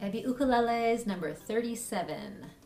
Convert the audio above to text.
Ebby Ukuleles number 37.